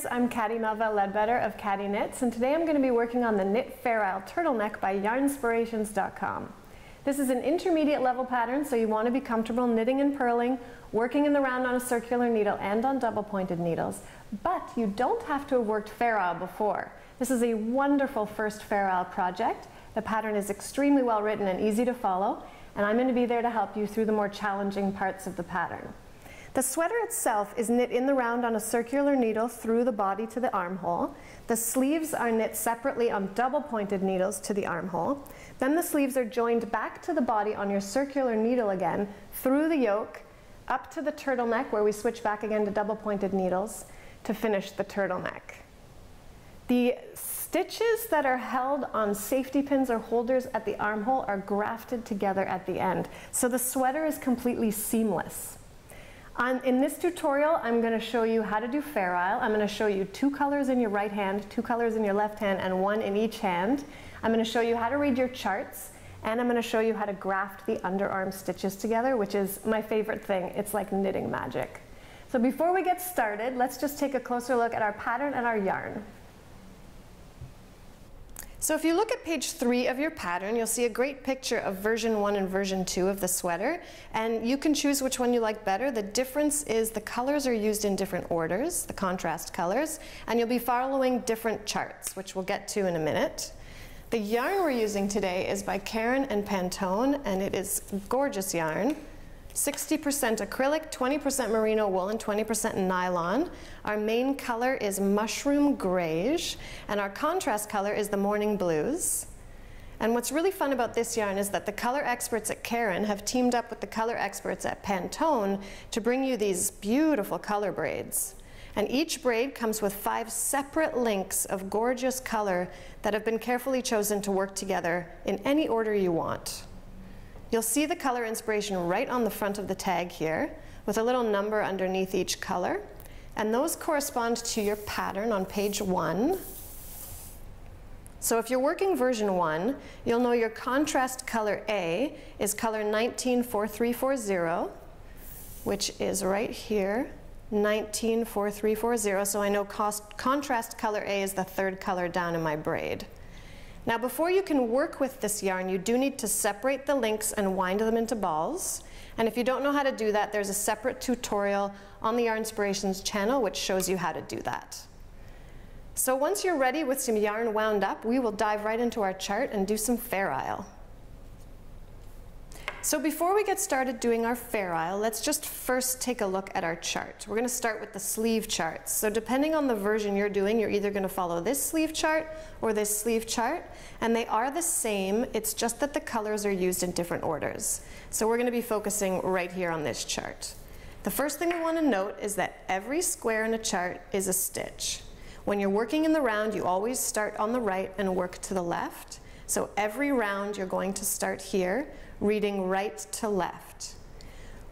knitters, I'm Caddy Melva Ledbetter of Caddy Knits and today I'm going to be working on the Knit Fair Isle Turtleneck by Yarnspirations.com. This is an intermediate level pattern so you want to be comfortable knitting and purling, working in the round on a circular needle and on double pointed needles, but you don't have to have worked Fair Isle before. This is a wonderful first Fair Isle project. The pattern is extremely well written and easy to follow and I'm going to be there to help you through the more challenging parts of the pattern. The sweater itself is knit in the round on a circular needle through the body to the armhole. The sleeves are knit separately on double pointed needles to the armhole. Then the sleeves are joined back to the body on your circular needle again through the yoke up to the turtleneck where we switch back again to double pointed needles to finish the turtleneck. The stitches that are held on safety pins or holders at the armhole are grafted together at the end. So the sweater is completely seamless. On, in this tutorial, I'm going to show you how to do Fair. I'm going to show you two colors in your right hand, two colors in your left hand, and one in each hand. I'm going to show you how to read your charts, and I'm going to show you how to graft the underarm stitches together, which is my favorite thing. It's like knitting magic. So before we get started, let's just take a closer look at our pattern and our yarn. So if you look at page three of your pattern, you'll see a great picture of version one and version two of the sweater. And you can choose which one you like better. The difference is the colors are used in different orders, the contrast colors, and you'll be following different charts, which we'll get to in a minute. The yarn we're using today is by Caron and Pantone, and it is gorgeous yarn. 60% acrylic, 20% merino wool, and 20% nylon. Our main color is mushroom grayish, and our contrast color is the morning blues. And what's really fun about this yarn is that the color experts at Caron have teamed up with the color experts at Pantone to bring you these beautiful color braids. And each braid comes with five separate links of gorgeous color that have been carefully chosen to work together in any order you want. You'll see the color inspiration right on the front of the tag here with a little number underneath each color. And those correspond to your pattern on page one. So if you're working version one, you'll know your contrast color A is color 194340, which is right here, 194340. So I know cost, contrast color A is the third color down in my braid. Now before you can work with this yarn, you do need to separate the links and wind them into balls. And if you don't know how to do that, there's a separate tutorial on the Yarnspirations channel which shows you how to do that. So once you're ready with some yarn wound up, we will dive right into our chart and do some Fair Isle. So before we get started doing our Fair Isle, let's just first take a look at our chart. We're going to start with the sleeve charts. So depending on the version you're doing, you're either going to follow this sleeve chart or this sleeve chart, and they are the same, it's just that the colors are used in different orders. So we're going to be focusing right here on this chart. The first thing we want to note is that every square in a chart is a stitch. When you're working in the round, you always start on the right and work to the left. So every round you're going to start here, reading right to left.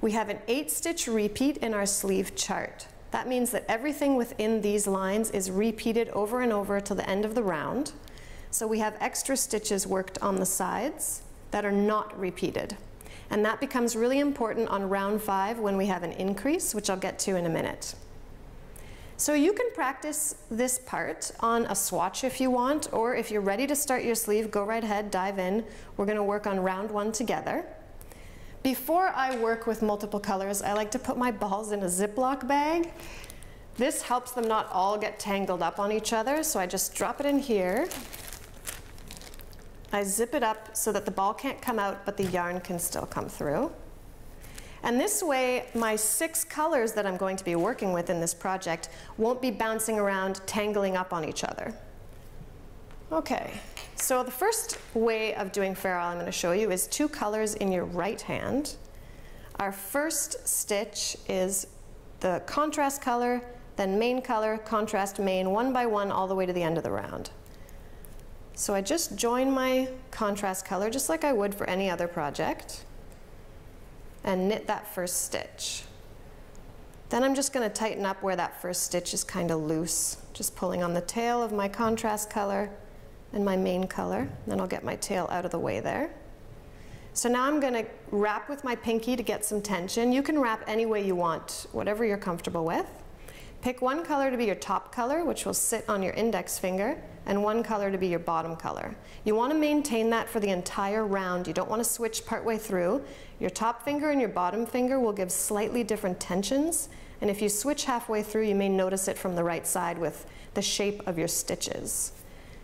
We have an eight stitch repeat in our sleeve chart. That means that everything within these lines is repeated over and over till the end of the round. So we have extra stitches worked on the sides that are not repeated. And that becomes really important on round five when we have an increase, which I'll get to in a minute. So you can practice this part on a swatch if you want, or if you're ready to start your sleeve, go right ahead, dive in. We're gonna work on round one together. Before I work with multiple colors, I like to put my balls in a Ziploc bag. This helps them not all get tangled up on each other, so I just drop it in here. I zip it up so that the ball can't come out, but the yarn can still come through. And this way, my six colors that I'm going to be working with in this project won't be bouncing around, tangling up on each other. Okay, so the first way of doing Fair Isle I'm going to show you is two colors in your right hand. Our first stitch is the contrast color, then main color, contrast main, one by one all the way to the end of the round. So I just join my contrast color just like I would for any other project and knit that first stitch. Then I'm just going to tighten up where that first stitch is kind of loose, just pulling on the tail of my contrast color and my main color. Then I'll get my tail out of the way there. So now I'm going to wrap with my pinky to get some tension. You can wrap any way you want, whatever you're comfortable with. Pick one color to be your top color, which will sit on your index finger, and one color to be your bottom color. You want to maintain that for the entire round. You don't want to switch partway through. Your top finger and your bottom finger will give slightly different tensions, and if you switch halfway through, you may notice it from the right side with the shape of your stitches.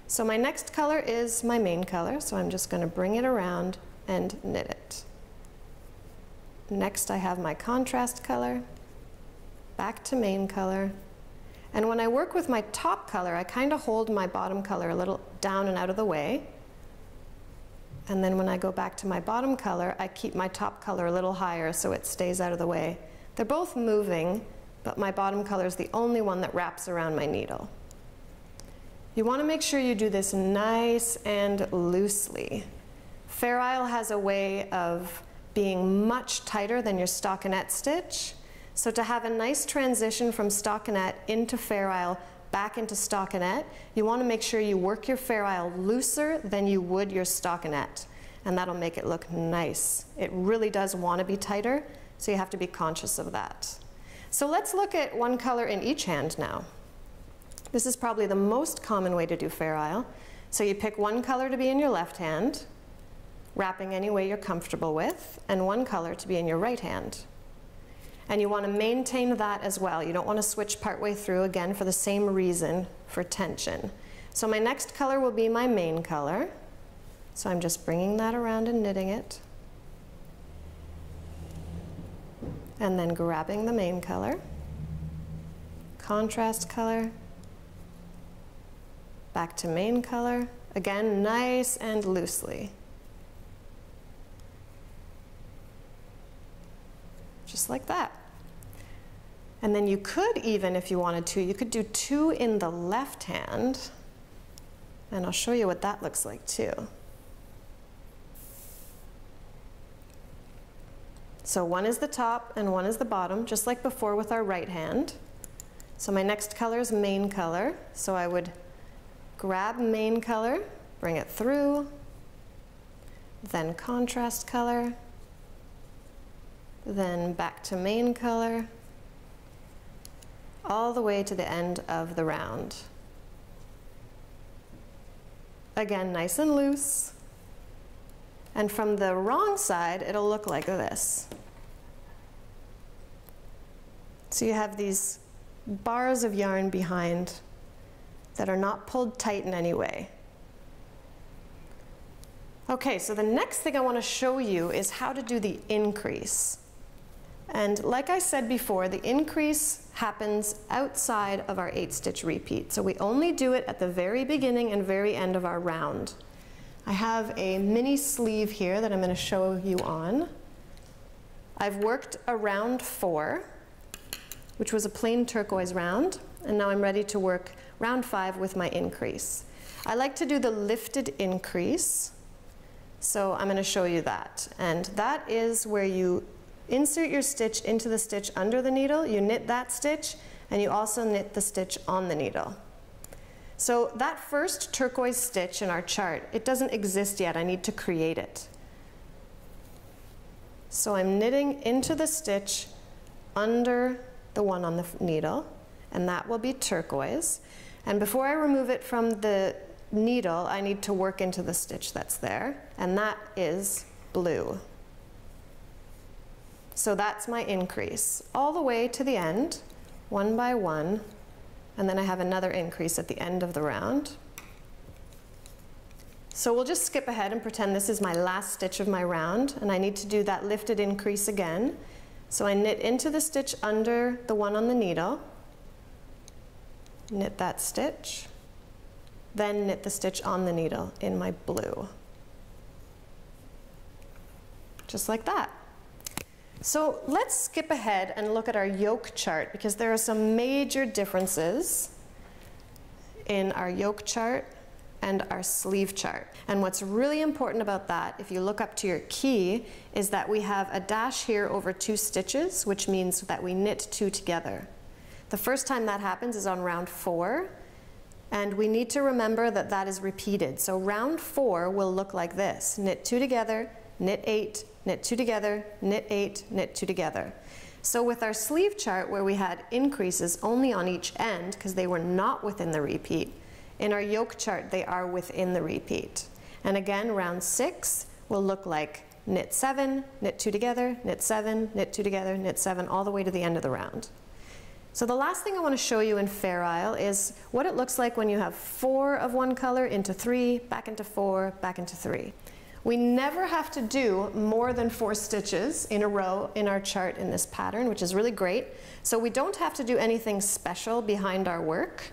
So my next color is my main color, so I'm just going to bring it around and knit it. Next I have my contrast color, back to main color, and when I work with my top color, I kind of hold my bottom color a little down and out of the way. And then when I go back to my bottom color, I keep my top color a little higher so it stays out of the way. They're both moving, but my bottom color is the only one that wraps around my needle. You want to make sure you do this nice and loosely. Fair Isle has a way of being much tighter than your stockinette stitch. So to have a nice transition from stockinette into Fair Isle back into stockinette, you want to make sure you work your Fair Isle looser than you would your stockinette. And that'll make it look nice. It really does want to be tighter, so you have to be conscious of that. So let's look at one color in each hand now. This is probably the most common way to do Fair Isle. So you pick one color to be in your left hand, wrapping any way you're comfortable with, and one color to be in your right hand. And you want to maintain that as well. You don't want to switch partway through, again, for the same reason, for tension. So my next color will be my main color. So I'm just bringing that around and knitting it. And then grabbing the main color, contrast color, back to main color, again, nice and loosely. Just like that. And then you could even, if you wanted to, you could do two in the left hand. And I'll show you what that looks like too. So one is the top and one is the bottom, just like before with our right hand. So my next color is main color. So I would grab main color, bring it through, then contrast color, then back to main color, all the way to the end of the round. Again, nice and loose. And from the wrong side, it'll look like this. So you have these bars of yarn behind that are not pulled tight in any way. Okay, so the next thing I want to show you is how to do the increase. And like I said before, the increase happens outside of our eight stitch repeat. So we only do it at the very beginning and very end of our round. I have a mini sleeve here that I'm going to show you on. I've worked a round four, which was a plain turquoise round, and now I'm ready to work round five with my increase. I like to do the lifted increase, so I'm going to show you that. And that is where you Insert your stitch into the stitch under the needle, you knit that stitch, and you also knit the stitch on the needle. So that first turquoise stitch in our chart, it doesn't exist yet, I need to create it. So I'm knitting into the stitch under the one on the needle, and that will be turquoise. And before I remove it from the needle, I need to work into the stitch that's there, and that is blue. So that's my increase all the way to the end, one by one, and then I have another increase at the end of the round. So we'll just skip ahead and pretend this is my last stitch of my round, and I need to do that lifted increase again. So I knit into the stitch under the one on the needle, knit that stitch, then knit the stitch on the needle in my blue. Just like that. So let's skip ahead and look at our yoke chart because there are some major differences in our yoke chart and our sleeve chart. And what's really important about that, if you look up to your key, is that we have a dash here over two stitches, which means that we knit two together. The first time that happens is on round four, and we need to remember that that is repeated. So round four will look like this, knit two together, knit eight, knit two together, knit eight, knit two together. So with our sleeve chart where we had increases only on each end because they were not within the repeat, in our yoke chart they are within the repeat. And again, round six will look like knit seven, knit two together, knit seven, knit two together, knit seven, all the way to the end of the round. So the last thing I want to show you in Fair Isle is what it looks like when you have four of one color into three, back into four, back into three. We never have to do more than four stitches in a row in our chart in this pattern, which is really great. So we don't have to do anything special behind our work.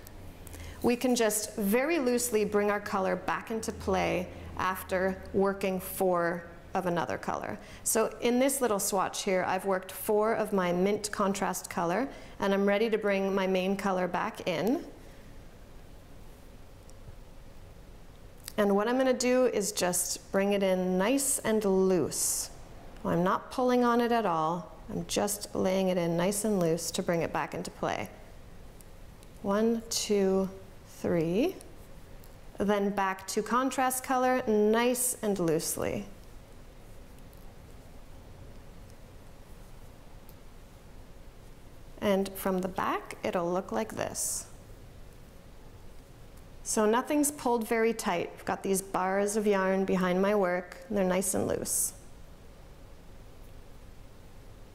We can just very loosely bring our color back into play after working four of another color. So in this little swatch here, I've worked four of my mint contrast color, and I'm ready to bring my main color back in. And what I'm going to do is just bring it in nice and loose. Well, I'm not pulling on it at all. I'm just laying it in nice and loose to bring it back into play. One, two, three. Then back to contrast color, nice and loosely. And from the back, it'll look like this. So nothing's pulled very tight. I've got these bars of yarn behind my work, and they're nice and loose.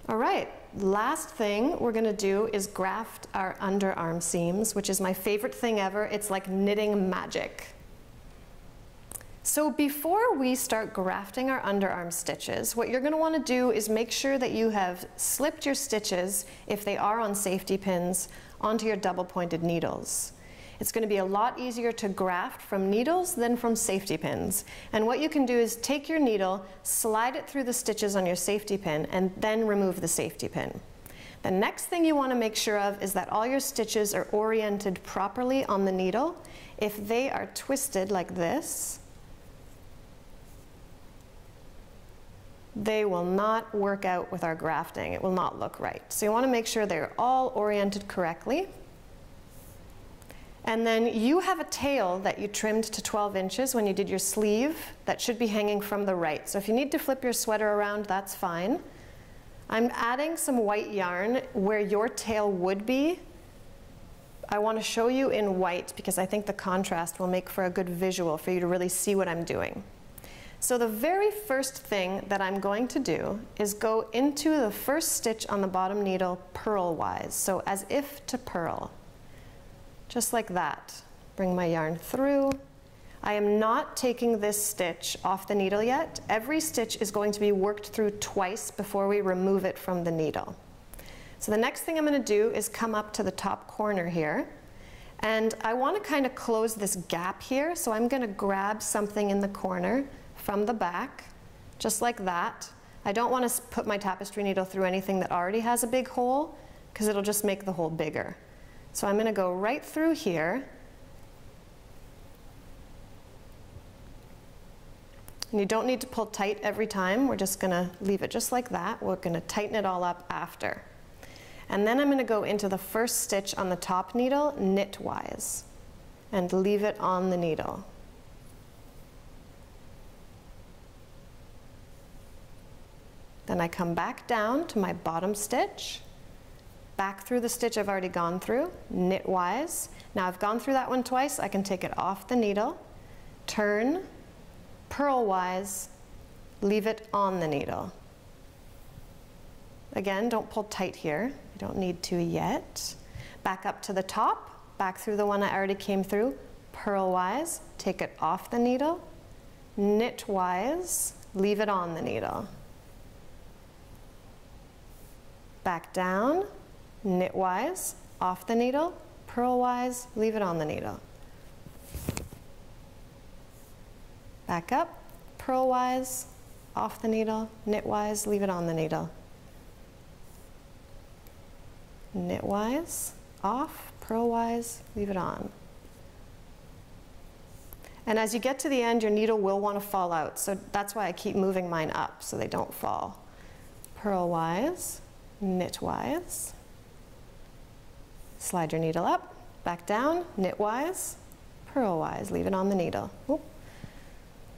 All right, last thing we're gonna do is graft our underarm seams, which is my favorite thing ever. It's like knitting magic. So before we start grafting our underarm stitches, what you're gonna to want to do is make sure that you have slipped your stitches, if they are on safety pins, onto your double pointed needles. It's going to be a lot easier to graft from needles than from safety pins. And what you can do is take your needle, slide it through the stitches on your safety pin, and then remove the safety pin. The next thing you want to make sure of is that all your stitches are oriented properly on the needle. If they are twisted like this, they will not work out with our grafting. It will not look right. So you want to make sure they're all oriented correctly. And then you have a tail that you trimmed to 12 inches when you did your sleeve that should be hanging from the right. So if you need to flip your sweater around, that's fine. I'm adding some white yarn where your tail would be. I want to show you in white because I think the contrast will make for a good visual for you to really see what I'm doing. So the very first thing that I'm going to do is go into the first stitch on the bottom needle purlwise, so as if to purl just like that. Bring my yarn through. I am not taking this stitch off the needle yet. Every stitch is going to be worked through twice before we remove it from the needle. So the next thing I'm going to do is come up to the top corner here. And I want to kind of close this gap here, so I'm going to grab something in the corner from the back, just like that. I don't want to put my tapestry needle through anything that already has a big hole, because it'll just make the hole bigger. So I'm going to go right through here. And you don't need to pull tight every time. We're just going to leave it just like that. We're going to tighten it all up after. And then I'm going to go into the first stitch on the top needle knitwise and leave it on the needle. Then I come back down to my bottom stitch back through the stitch I've already gone through, knitwise. Now I've gone through that one twice, I can take it off the needle, turn, purlwise, leave it on the needle. Again, don't pull tight here, you don't need to yet. Back up to the top, back through the one I already came through, purlwise, take it off the needle, knitwise, leave it on the needle. Back down, knitwise, off the needle, purlwise, leave it on the needle. Back up, purlwise, off the needle, knitwise, leave it on the needle. Knitwise, off, purlwise, leave it on. And as you get to the end, your needle will want to fall out. So that's why I keep moving mine up so they don't fall. Purlwise, knitwise, Slide your needle up, back down, knitwise, purlwise, leave it on the needle. Oop.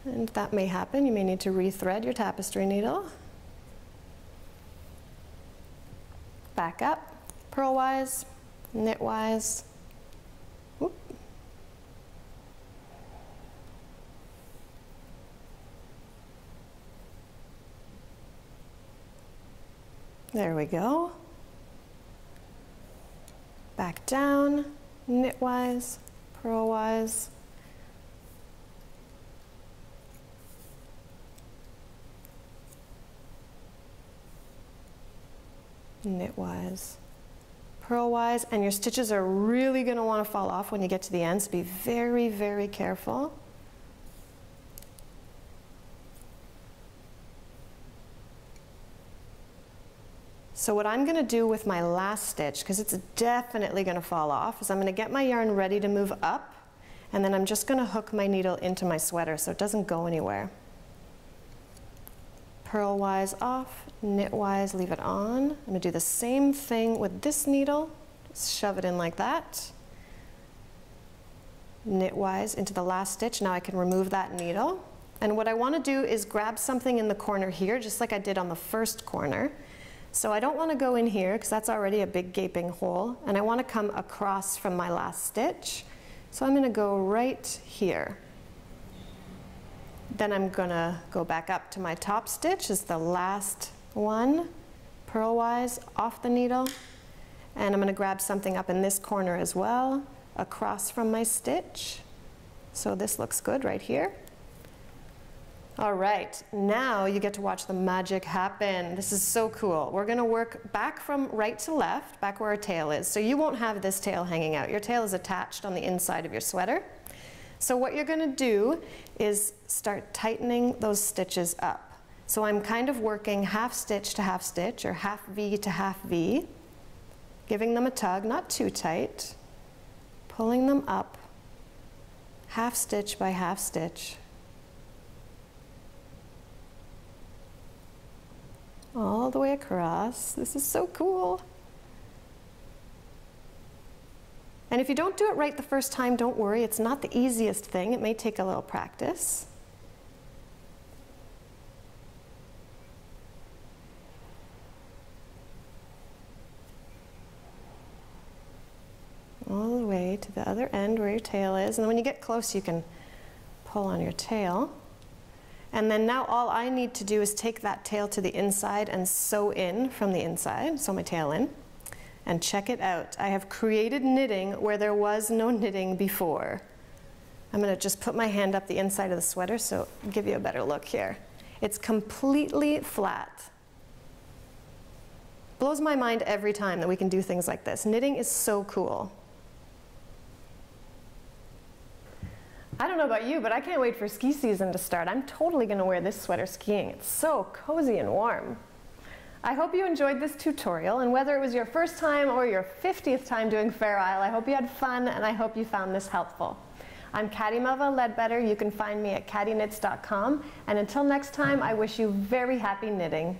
And that may happen. You may need to rethread your tapestry needle. back up, purlwise, knitwise. Whoop. There we go. Back down, knitwise, purlwise. knitwise, purlwise, and your stitches are really going to want to fall off when you get to the end, so be very, very careful. So what I'm going to do with my last stitch, because it's definitely going to fall off, is I'm going to get my yarn ready to move up, and then I'm just going to hook my needle into my sweater so it doesn't go anywhere purlwise off, knitwise leave it on. I'm gonna do the same thing with this needle, just shove it in like that. Knitwise into the last stitch, now I can remove that needle. And what I wanna do is grab something in the corner here, just like I did on the first corner. So I don't wanna go in here, because that's already a big gaping hole, and I wanna come across from my last stitch. So I'm gonna go right here. Then I'm gonna go back up to my top stitch is the last one, purlwise off the needle. And I'm gonna grab something up in this corner as well, across from my stitch. So this looks good right here. All right, now you get to watch the magic happen. This is so cool. We're gonna work back from right to left, back where our tail is. So you won't have this tail hanging out. Your tail is attached on the inside of your sweater. So what you're going to do is start tightening those stitches up. So I'm kind of working half stitch to half stitch or half V to half V, giving them a tug, not too tight, pulling them up, half stitch by half stitch. All the way across. This is so cool. And if you don't do it right the first time, don't worry, it's not the easiest thing. It may take a little practice. All the way to the other end where your tail is. And when you get close, you can pull on your tail. And then now all I need to do is take that tail to the inside and sew in from the inside, sew my tail in. And check it out. I have created knitting where there was no knitting before. I'm going to just put my hand up the inside of the sweater so give you a better look here. It's completely flat. Blows my mind every time that we can do things like this. Knitting is so cool. I don't know about you, but I can't wait for ski season to start. I'm totally going to wear this sweater skiing. It's so cozy and warm. I hope you enjoyed this tutorial, and whether it was your first time or your 50th time doing Fair Isle, I hope you had fun and I hope you found this helpful. I'm Caddy Melva Ledbetter. You can find me at caddyknits.com. And until next time, I wish you very happy knitting.